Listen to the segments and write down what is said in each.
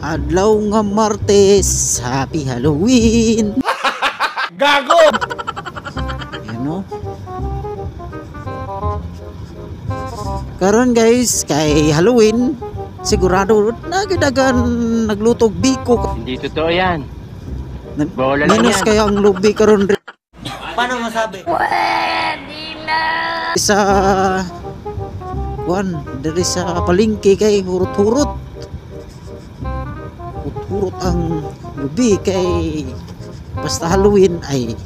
Adlaw nga Martes, Happy Halloween. Gago! Yan o. Karon guys, kay Halloween, sigurado nagidagan naglutog biko. Hindi totoo yan. Na- Bola lang Minus yan. kaya ang lubi karon Paano masabi? sa Juan, dari sa palingki kay hurot-hurot. Hurot-hurot ang lubi kay basta Halloween ay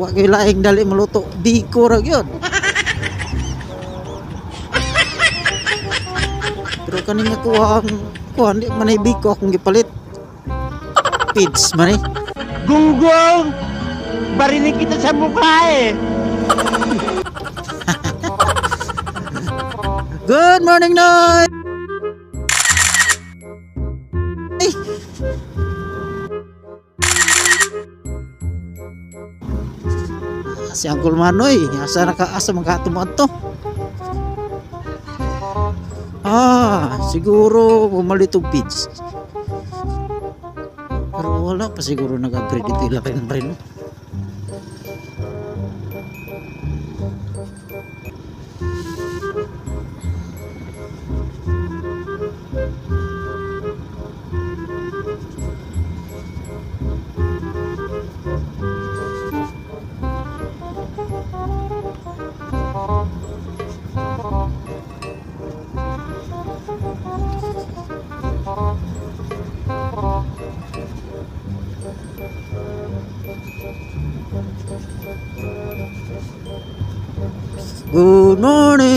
wa kay laing dali maluto biko ra gyud. Pero kaning ako ang kuan di man ay biko akong gipalit. Pids man eh. Gunggong! Barinig kita sa mukha eh! Good morning, Noy! Si Uncle Manoy, asa naka asa magkatumuan to? Ah, siguro bumalitog pids. Pero wala pa siguro nag-upgrade ito ilapin pa rin. Good morning!